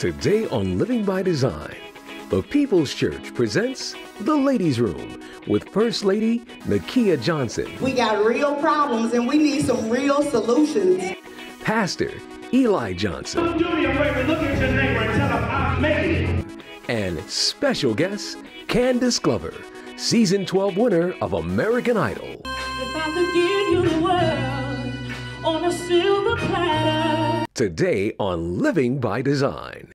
Today on Living by Design, the People's Church presents The Ladies' Room with First Lady Nakia Johnson, We got real problems and we need some real solutions. Pastor Eli Johnson, Do me a favor, look at your neighbor and tell him I'm making it. and special guest Candice Glover, Season 12 winner of American Idol. If I could give you the world on a silver platter. Today on Living by Design.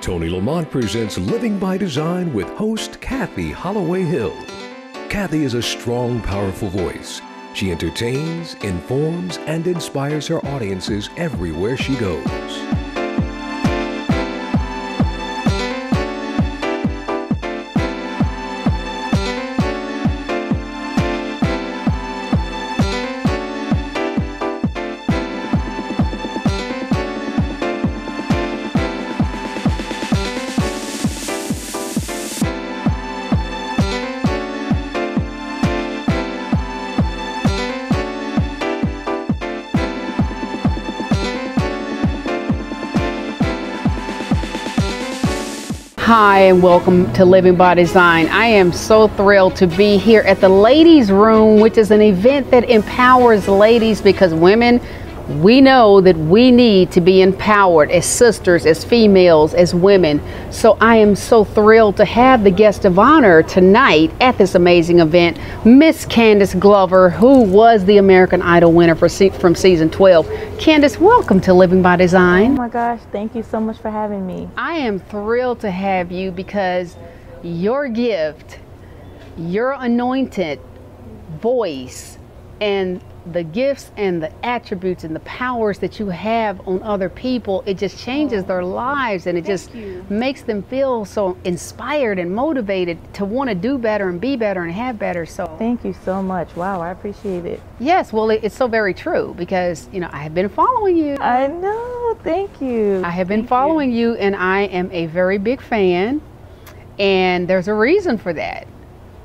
Tony Lamont presents Living by Design with host Cathy Holloway Hill. Cathy is a strong, powerful voice. She entertains, informs, and inspires her audiences everywhere she goes. Hi, and welcome to Living by Design. I am so thrilled to be here at the Ladies Room, which is an event that empowers ladies because women, we know that we need to be empowered as sisters, as females, as women. So I am so thrilled to have the guest of honor tonight at this amazing event, Miss Candice Glover, who was the American Idol winner for se- from season 12. Candice, welcome to Living by Design. Oh my gosh, thank you so much for having me. I am thrilled to have you because your gift, your anointed voice, and the gifts and the attributes and the powers that you have on other people, it just changes their lives and it just makes them feel so inspired and motivated to want to do better and be better and have better. So, Thank you so much. Wow, I appreciate it. yes, well, it, it's so very true because, you know, I have been following you. I know, thank you. I have been following you. and I am a very big fan. And there's a reason for that.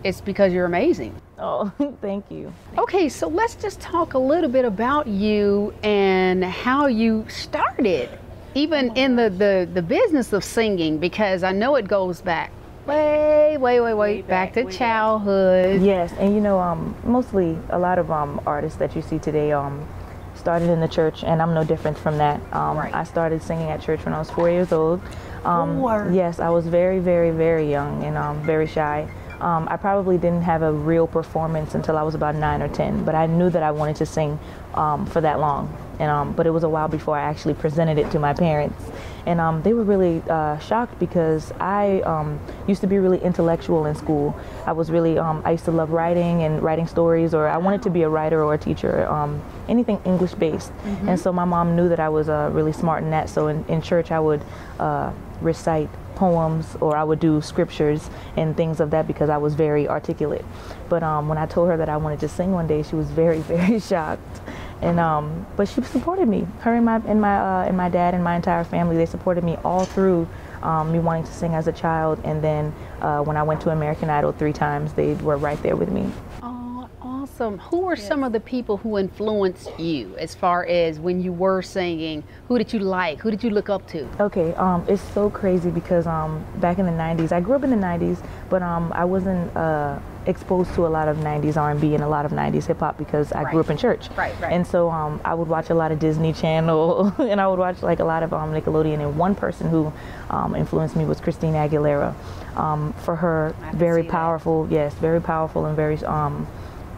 It's because you're amazing. Oh, thank you. Okay, so let's just talk a little bit about you and how you started, even in the, the, the business of singing, because I know it goes back way, way, way, way, back, to childhood. Yes, and you know, um, mostly a lot of um, artists that you see today um, started in the church, and I'm no different from that. Um, Right. I started singing at church when I was four years old. Um, Four. Yes, I was very, very, very young and um, very shy. Um, I probably didn't have a real performance until I was about nine or ten, but I knew that I wanted to sing um, for that long. And um, but it was a while before I actually presented it to my parents, and um, they were really uh, shocked because I um, used to be really intellectual in school. I was really um, I used to love writing and writing stories, or I wanted to be a writer or a teacher, um, anything English based. And so my mom knew that I was uh, really smart in that. So in, in church I would uh, recite poems or I would do scriptures and things of that because I was very articulate. But um, when I told her that I wanted to sing one day, she was very, very shocked. And um, but she supported me. Her and my and my uh, and my dad and my entire family they supported me all through um, me wanting to sing as a child. And then uh, when I went to American Idol three times, they were right there with me. Awesome. Who were some of the people who influenced you as far as when you were singing? Who did you like? Who did you look up to? Okay, um, it's so crazy because um, back in the '90s, I grew up in the '90s, but um, I wasn't uh, exposed to a lot of '90s R&B and a lot of '90s hip hop because I grew up in church. Right, right. And so um, I would watch a lot of Disney Channel, and I would watch like a lot of um, Nickelodeon. And one person who um, influenced me was Christina Aguilera. Um, for her, very see that. powerful, yes, very powerful and very um,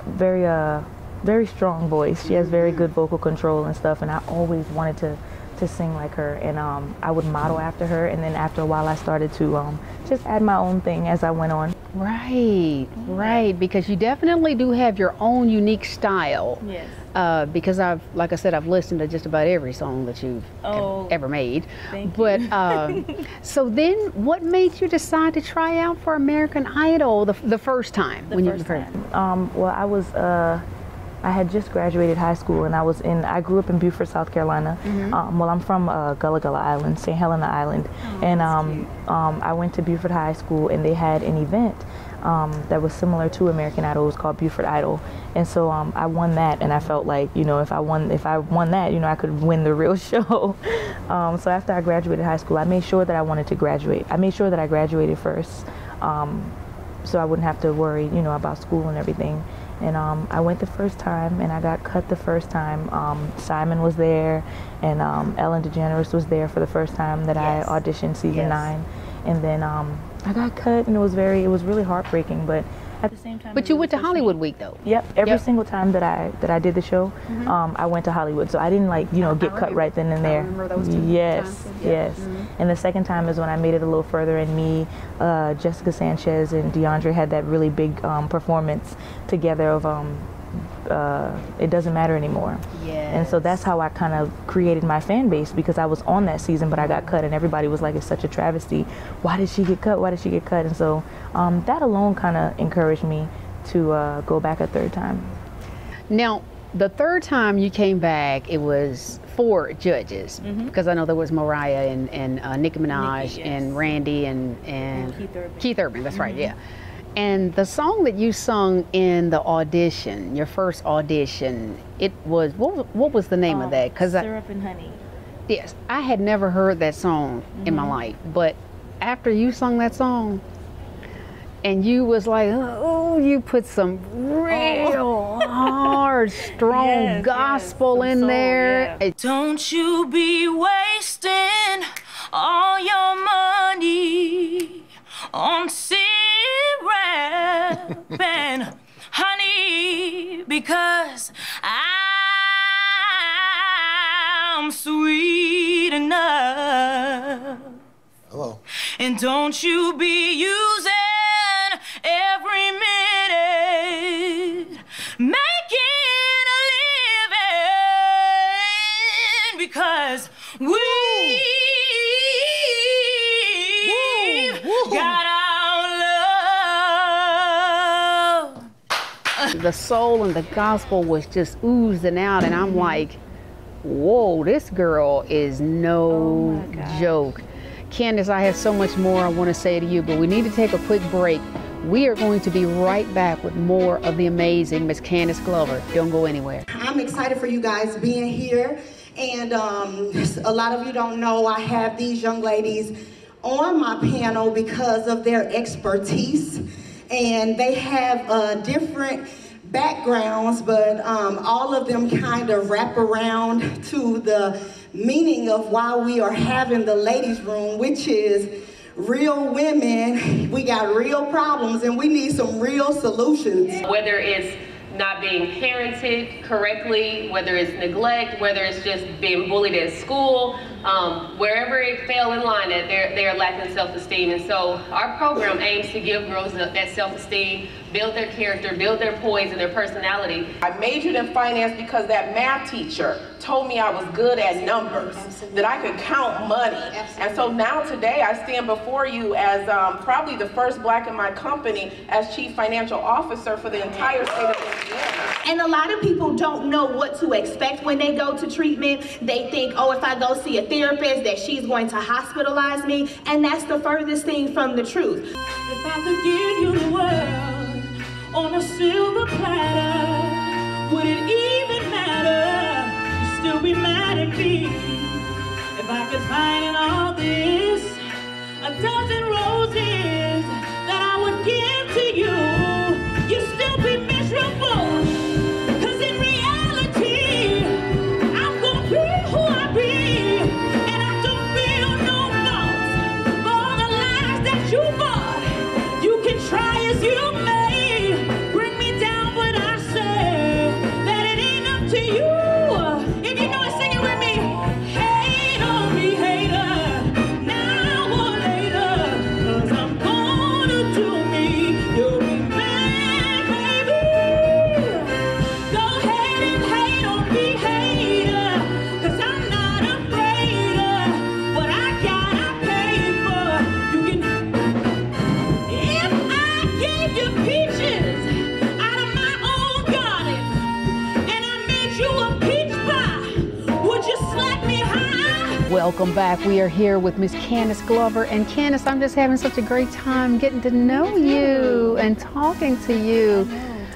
very uh very strong voice. She has very good vocal control and stuff and I always wanted to to sing like her and um I would model after her and then after a while I started to um just add my own thing as I went on. Right, right, because you definitely do have your own unique style. Yes. Uh, because I've, like I said, I've listened to just about every song that you've Oh, ever made. thank but um, so then, what made you decide to try out for American Idol the, the first time? The when first time. Um, well, I was, uh, I had just graduated high school and I was in, I grew up in Beaufort, South Carolina. Um, well, I'm from uh, Gullah Gullah Island, St. Helena Island. and um, um, I went to Beaufort High School and they had an event um, that was similar to American Idol. It was called Beaufort Idol, and so um, I won that, and I felt like you know if I won if I won that, you know I could win the real show. Um, so after I graduated high school, I made sure that I wanted to graduate. I made sure that I graduated first, um, so I wouldn't have to worry you know about school and everything. And um, I went the first time, and I got cut the first time. Um, Simon was there, and Ellen DeGeneres was there for the first time that yes. I auditioned season yes. nine, and then I got cut, and it was very, it was really heartbreaking. But at the same time, but you went to Hollywood Week though. Yep, every yep. single time that I that I did the show, mm-hmm. um, I went to Hollywood. So I didn't like you know get cut right then and there. yes, yes. Mm-hmm. And the second time is when I made it a little further, and me, uh, Jessica Sanchez, and DeAndre had that really big um, performance together of um, uh, it doesn't matter anymore. Yes. And so that's how I kind of created my fan base because I was on that season, but I got cut, and everybody was like, "It's such a travesty. Why did she get cut? Why did she get cut?" And so um, that alone kind of encouraged me to uh, go back a third time. Now, the third time you came back, it was four judges mm-hmm. because I know there was Mariah and, and uh, Nicki Minaj Nicki, yes. and Randy and, and, and Keith Urban. Keith Urban, that's mm-hmm. right, yeah. And the song that you sung in the audition, your first audition, it was what? What was the name um, of that? Because syrup I, and honey. Yes, I had never heard that song mm-hmm. in my mm-hmm. life, but after you sung that song, and you was like, oh, you put some real oh. hard, strong yes, gospel yes, in soul, there. Yeah. Don't you be wasting all your money on sin and honey because I'm sweet enough. Hello. And don't you be using the soul and the gospel was just oozing out, and I'm mm-hmm. like, whoa, this girl is no oh joke. Candice, I have so much more I want to say to you, but we need to take a quick break. We are going to be right back with more of the amazing Miss Candice Glover. Don't go anywhere. I'm excited for you guys being here. And um, a lot of you don't know I have these young ladies on my panel because of their expertise. And they have a different backgrounds, but um, all of them kind of wrap around to the meaning of why we are having the ladies' room, which is real women. We got real problems and we need some real solutions. Whether it's not being parented correctly, whether it's neglect, whether it's just being bullied at school, um, wherever it fell in line that they're, they're lacking self-esteem. And so our program aims to give girls that self-esteem, build their character, build their poise and their personality. I majored in finance because that math teacher told me I was good at numbers, Absolutely. that I could count money. Absolutely. And so now today I stand before you as um, probably the first black in my company as chief financial officer for the entire state of Indiana. And a lot of people don't know what to expect when they go to treatment. They think, oh, if I go see a therapist, that she's going to hospitalize me. And that's the furthest thing from the truth. If I could give you the world on a silver platter, would it even matter? still be mad at me if I could find in all this a dozen roses that I would give to you. Back. We are here with Miss Candice Glover. And Candice, I'm just having such a great time getting to know you and talking to you.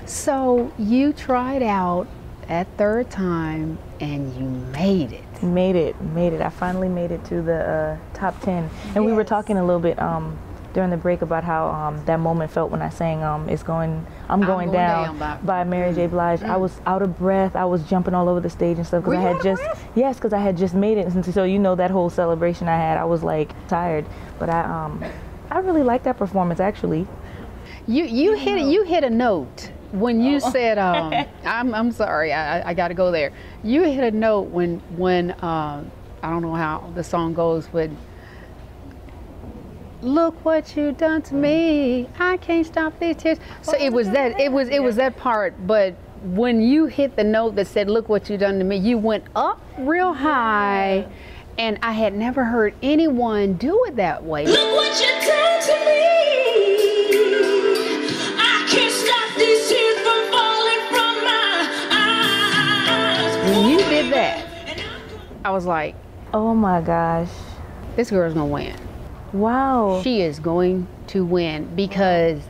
So you tried out at third time and you made it. Made it, made it. I finally made it to the uh, top 10. And we were talking a little bit um, during the break about how um, that moment felt when I sang um, "It's Going, I'm Going, Going Down" Down by, Mary J. Blige. I was out of breath. I was jumping all over the stage and stuff because I had just breath? yes, because I had just made it. And so you know that whole celebration I had, I was like tired, but I um, I really liked that performance actually. You you hit you hit a note when you said um, I'm I'm sorry I, I- got to go there. You hit a note when when um, I don't know how the song goes, but look what you done to me. I can't stop these tears. So it was that it was it was that part, but when you hit the note that said look what you done to me, you went up real high. And I had never heard anyone do it that way. Look what you done to me. I can't stop these tears from falling from my eyes. When you did that, I was like, Oh my gosh! this girl's gonna win. Wow. She is going to win because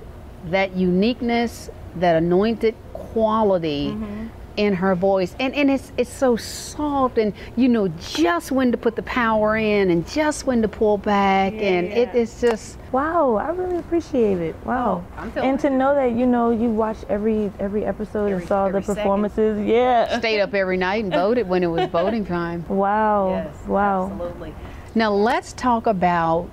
that uniqueness, that anointed quality Mm-hmm. in her voice, and, and it's it's so soft, and you know just when to put the power in and just when to pull back, and it is just Wow, I really appreciate it. Wow. Oh, and to know that you know you watched every every episode and saw every the second. performances. Yeah. stayed up every night and voted when it was voting time. Wow. wow. absolutely. Now let's talk about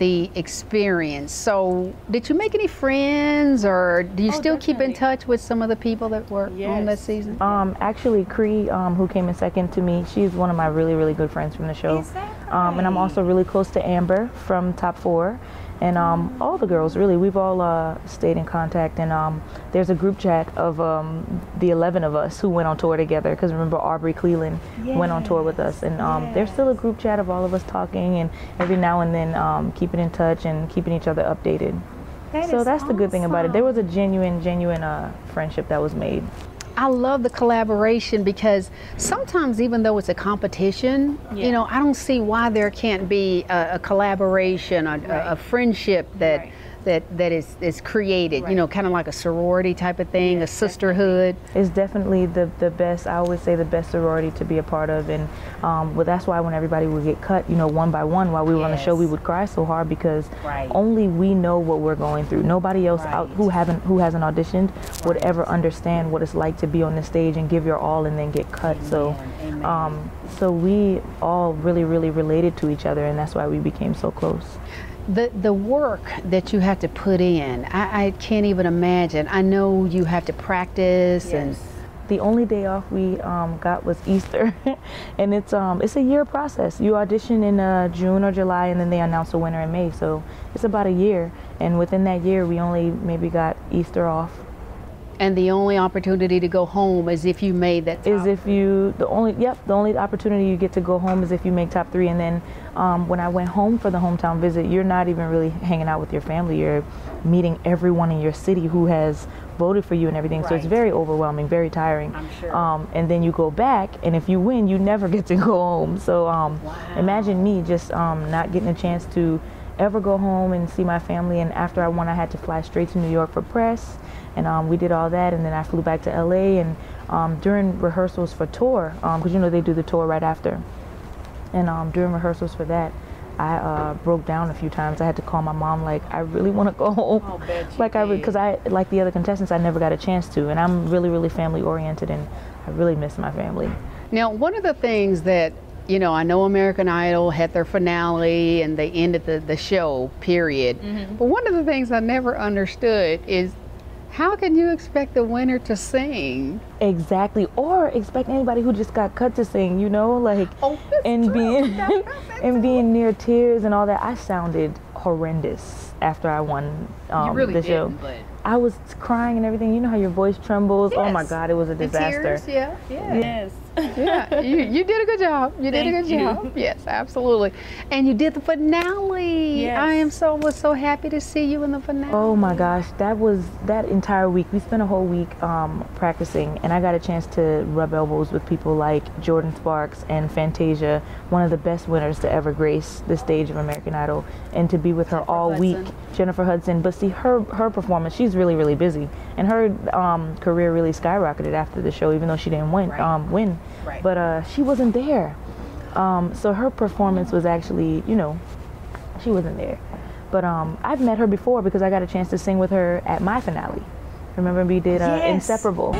the experience. So, did you make any friends, or do you still keep in touch with some of the people that were on that season? Um, actually, Kree, um, who came in second to me, she's one of my really, really good friends from the show. Um, and I'm also really close to Amber from Top Four, and um, all the girls. Really, we've all uh, stayed in contact. And um, there's a group chat of um, the 11 of us who went on tour together. Because remember, Aubrey Cleland went on tour with us, and um, there's still a group chat of all of us talking, and every now and then um, keeping in touch and keeping each other updated. so that's the good thing about it. There was a genuine, genuine uh, friendship that was made. I love the collaboration because sometimes, even though it's a competition, you know, I don't see why there can't be a, a collaboration, a, a, a friendship that. That, that is, is created, you know, kind of like a sorority type of thing, a sisterhood. It's definitely the, the best. I always say the best sorority to be a part of, and um, well, that's why when everybody would get cut, you know, one by one while we were on the show, we would cry so hard because only we know what we're going through. Nobody else out who haven't who hasn't auditioned would ever understand what it's like to be on the stage and give your all and then get cut. So, um, so we all really really related to each other, and that's why we became so close. The the work that you have to put in, I, I can't even imagine. I know you have to practice and The only day off we um, got was Easter, and it's um, it's a year process. You audition in uh, June or July, and then they announce a winner in May. So it's about a year, and within that year, we only maybe got Easter off. and the only opportunity to go home is if you made that. Is if you the only yep the only opportunity you get to go home is if you make top three, and then um, when I went home for the hometown visit, you're not even really hanging out with your family. You're meeting everyone in your city who has voted for you and everything. So it's very overwhelming, very tiring. I'm sure. Um, and then you go back, and if you win, you never get to go home. So um, imagine me just um, not getting a chance to ever go home and see my family. And after I won, I had to fly straight to New York for press, and um, we did all that. And then I flew back to LA. And um, during rehearsals for tour, because you know they do the tour right after, and um, during rehearsals for that. I uh, broke down a few times. I had to call my mom, like, I really want to go home. like I, because I, like the other contestants, I never got a chance to, and I'm really, really family oriented, and I really miss my family. Now, one of the things that you know, I know American Idol had their finale and they ended the, the show, period. But one of the things I never understood is how can you expect the winner to sing? Exactly, or expect anybody who just got cut to sing, you know, like Oh, and true. being and being near tears and all that. I sounded horrendous after I won um, really the show. but- I was crying and everything. You know how your voice trembles. Oh my God, it was a The disaster. tears, yeah, yeah. Yes. Yeah, you, you did a good job. You did a good you. job. Yes, absolutely. And you did the finale. Yes. I am so was so happy to see you in the finale. Oh my gosh, that was that entire week. We spent a whole week um, practicing, and I got a chance to rub elbows with people like Jordin Sparks and Fantasia, one of the best winners to ever grace the stage of American Idol, and to be with her all Hudson. week, Jennifer Hudson. But see, her her performance, she's really really busy, and her um, career really skyrocketed after the show, even though she didn't win Right. um, win. Right. But uh, she wasn't there, um, so her performance was actually, you know, she wasn't there. But um, I've met her before because I got a chance to sing with her at my finale. Remember we did uh, Yes. Inseparable.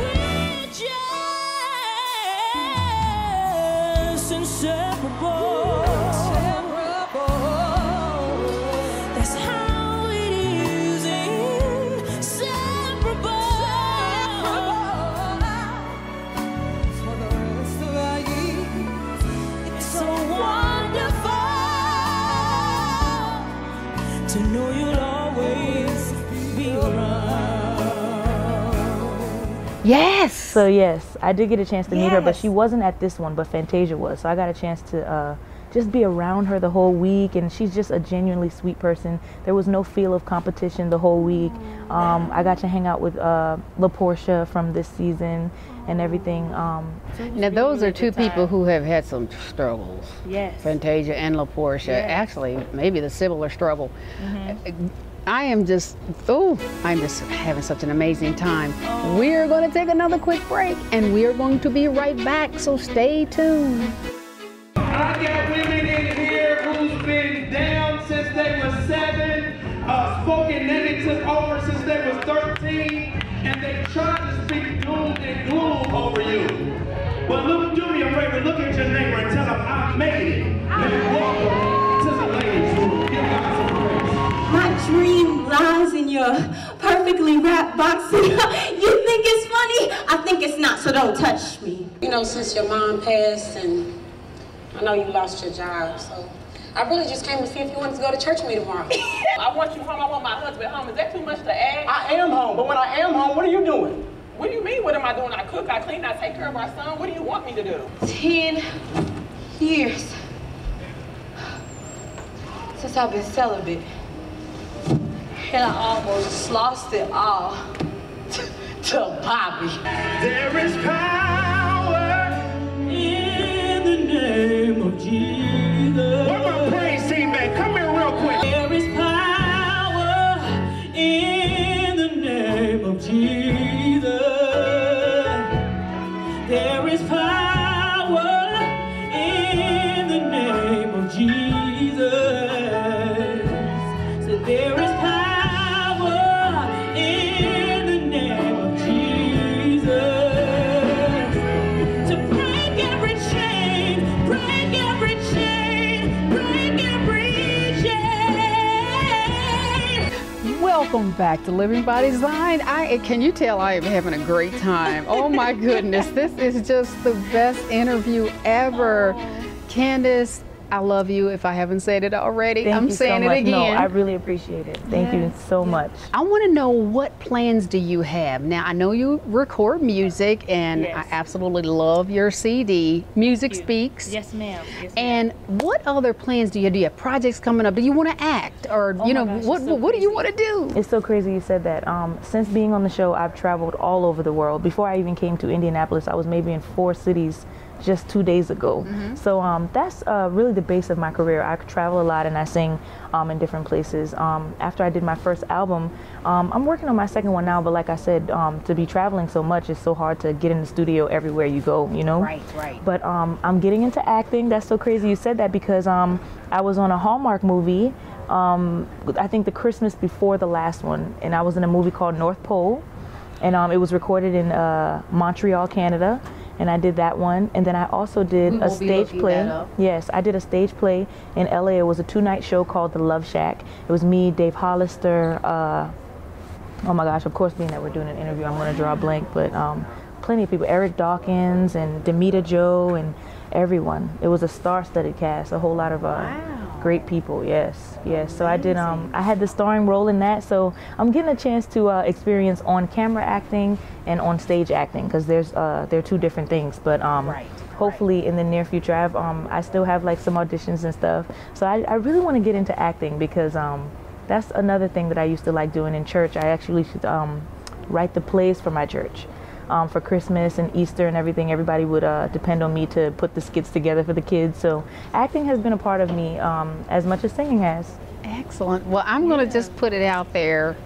Yes. So yes, I did get a chance to meet her, but she wasn't at this one, but Fantasia was. So I got a chance to uh, just be around her the whole week, and she's just a genuinely sweet person. There was no feel of competition the whole week. Um, I got to hang out with uh, La'Porsha from this season and everything. Um, now those are two people who have had some struggles. Yes. Fantasia and La'Porsha. Yes. Actually, maybe the similar struggle. I am just, oh, I'm just having such an amazing time. We're going to take another quick break and we are going to be right back, so stay tuned. I got women in here who's been down since they were seven, uh, spoken negative over since they was 13, and they tried to speak doom and gloom over you. But look, do me a favor, look at your neighbor and tell them I made it. Now welcome My dream lies in your perfectly wrapped box. you think it's funny? I think it's not, so don't touch me. You know, since your mom passed and I know you lost your job, so I really just came to see if you wanted to go to church with me tomorrow. I want you home. I want my husband home. Is that too much to ask? I am home, but when I am home, what are you doing? What do you mean? What am I doing? I cook, I clean, I take care of our son. What do you want me to do? Ten years since I've been celibate. And I almost lost it all to Bobby. There is power. Welcome back to Living by Design. I can you tell I am having a great time. Oh my goodness, this is just the best interview ever. Candice, I love you if I haven't said it already. thank I'm you saying so it again. No, I really appreciate it. Thank you so much. I want to know what plans do you have? Now, I know you record music and Yes. I absolutely love your CD, Music Speaks. Yes, ma'am. Yes. And what other plans do you have? do? You have projects coming up? Do you want to act or you Oh my know gosh, what so what do you want to do? It's so crazy you said that. Um, since being on the show, I've traveled all over the world. Before I even came to Indianapolis, I was maybe in four cities just two days ago. So um, that's uh, really the base of my career. I travel a lot and I sing um, in different places. Um, after I did my first album, um, I'm working on my second one now. But like I said, um, to be traveling so much, it's so hard to get in the studio everywhere you go. You know. Right, right. But um, I'm getting into acting. That's so crazy you said that because um, I was on a Hallmark movie. Um, I think the Christmas before the last one, and I was in a movie called North Pole, and um, it was recorded in uh, Montreal, Canada. And I did that one, and then I also did We a stage play. Yes, I did a stage play in LA. It was a two-night show called The Love Shack. It was me, Dave Hollister. Uh, oh my gosh! Of course, being that we're doing an interview, I'm going to draw a blank, but um, plenty of people. Eric Dawkins and Demita Joe and everyone. It was a star-studded cast. A whole lot of uh, great people. Yes, yes. So I did. Um, I had the starring role in that. So I'm getting a chance to uh, experience on camera acting and on stage acting because there's uh, they're two different things. But um, right. hopefully in the near future, I have um, I still have like some auditions and stuff. So I, I really want to get into acting because um, that's another thing that I used to like doing in church. I actually should um, write the plays for my church um, for Christmas and Easter and everything, everybody would uh, depend on me to put the skits together for the kids. So acting has been a part of me um, as much as singing has. Excellent. Well, I'm going to just put it out there.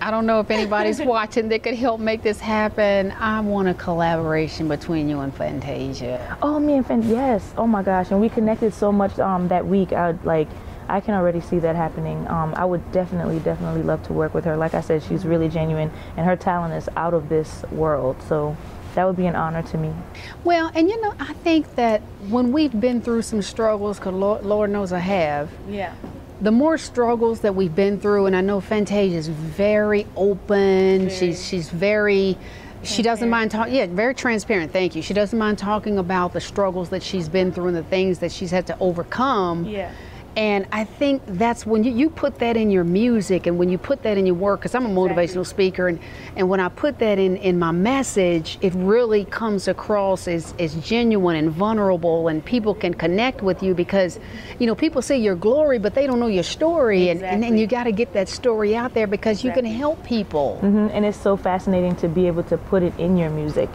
I don't know if anybody's watching that could help make this happen. I want a collaboration between you and Fantasia. Oh, me and Fantasia, yes. Oh my gosh, and we connected so much um, that week. I would like I can already see that happening. Um, I would definitely, definitely love to work with her. Like I said, she's really genuine, and her talent is out of this world. So that would be an honor to me. Well, and you know, I think that when we've been through some struggles, because Lord, Lord, knows I have. Yeah. The more struggles that we've been through, and I know Fantasia is very open. Very. She's she's very. She doesn't mind talking. Yeah, very transparent. Thank you. She doesn't mind talking about the struggles that she's been through and the things that she's had to overcome. Yeah and I think that's when you, you put that in your music and when you put that in your work, because I'm a motivational exactly. speaker, and, and when I put that in, in my message, it really comes across as, as genuine and vulnerable, and people can connect with you because, you know, people see your glory, but they don't know your story. Exactly. And, and, and you got to get that story out there because exactly. you can help people. Mm-hmm. And it's so fascinating to be able to put it in your music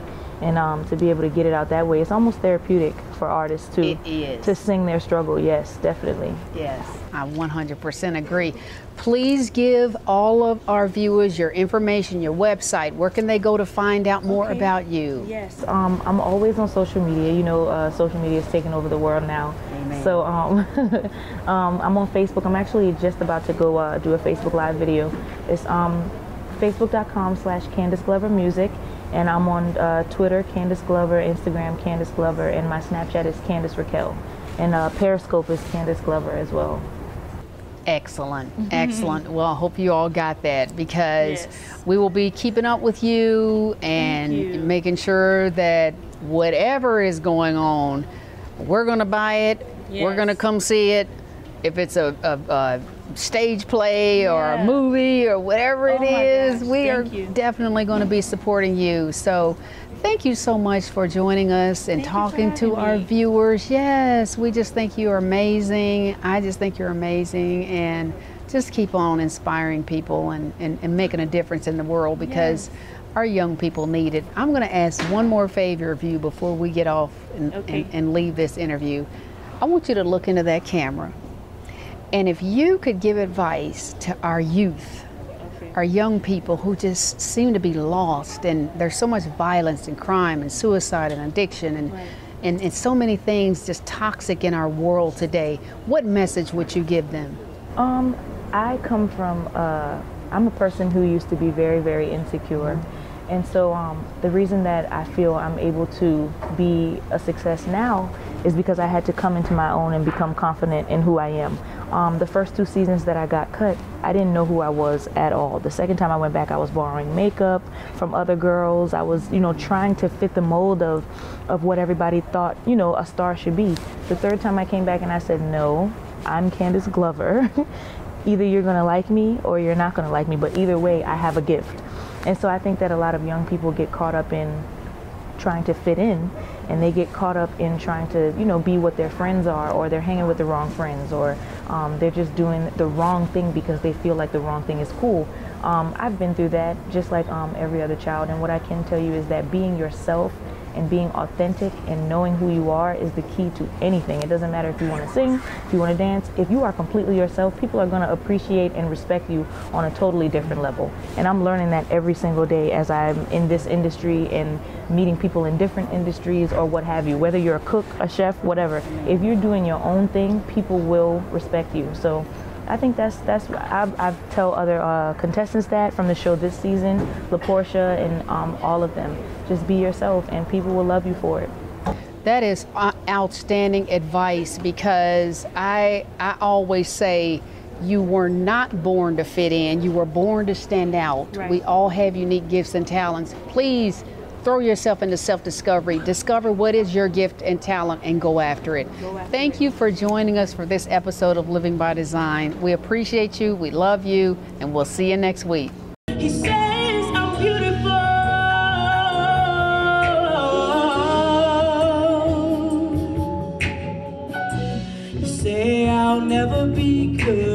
and um, to be able to get it out that way. It's almost therapeutic for artists to to sing their struggle. Yes definitely. Yes. I 100% agree. Please give all of our viewers your information your website. Where can they go to find out more okay. about you? Yes um, i'm always on social media. You know uh, social media is taking over the world now. Amen. so um, um, i'm on facebook. I'm actually just about to go uh, do a facebook live video. It's um, facebook.com slash candice glover music and I'm on uh, Twitter, Candice Glover, Instagram, Candice Glover, and my Snapchat is Candice Raquel. And uh, Periscope is Candice Glover as well. Excellent, mm-hmm. excellent. Well, I hope you all got that because yes. we will be keeping up with you and you. making sure that whatever is going on, we're going to buy it, yes. we're going to come see it. If it's a, a, a stage play or a movie or whatever oh it is, gosh, we are you. definitely going to be supporting you. So thank you so much for joining us and thank talking to our viewers. Yes, we just think you are amazing. I just think you're amazing and just keep on inspiring people and, and, and making a difference in the world because yes. our young people need it. I'm going to ask one more favor of you before we get off and, okay. and, and leave this interview. I want you to look into that camera and if you could give advice to our youth, okay. our young people who just seem to be lost, and there's so much violence and crime and suicide and addiction and right. and, and so many things just toxic in our world today, what message would you give them? Um, I come from, uh, I'm a person who used to be very, very insecure. Mm-hmm. And so um, the reason that I feel I'm able to be a success now is because I had to come into my own and become confident in who I am. Um, the first two seasons that I got cut, I didn't know who I was at all. The second time I went back, I was borrowing makeup from other girls. I was, you know, trying to fit the mold of, of what everybody thought, you know, a star should be. The third time I came back and I said, no, I'm Candice Glover. either you're going to like me or you're not going to like me, but either way, I have a gift. And so I think that a lot of young people get caught up in trying to fit in and they get caught up in trying to you know be what their friends are or they're hanging with the wrong friends or um, they're just doing the wrong thing because they feel like the wrong thing is cool. Um, i've been through that just like um, every other child. And what i can tell you is that being yourself and being authentic and knowing who you are is the key to anything. It doesn't matter if you want to sing, if you want to dance, if you are completely yourself, people are going to appreciate and respect you on a totally different level. And I'm learning that every single day as I'm in this industry and meeting people in different industries or what have you. Whether you're a cook, a chef, whatever, if you're doing your own thing, people will respect you. So I think that's that's I've, I've tell other uh, contestants that from the show this season, La'Porsha and um, all of them. Just be yourself, and people will love you for it. That is outstanding advice because I I always say you were not born to fit in. You were born to stand out. Right. We all have unique gifts and talents. Please throw yourself into self discovery. Discover what is your gift and talent and go after it. Go after Thank it. you for joining us for this episode of Living by Design. We appreciate you, we love you, and we'll see you next week. Never be good.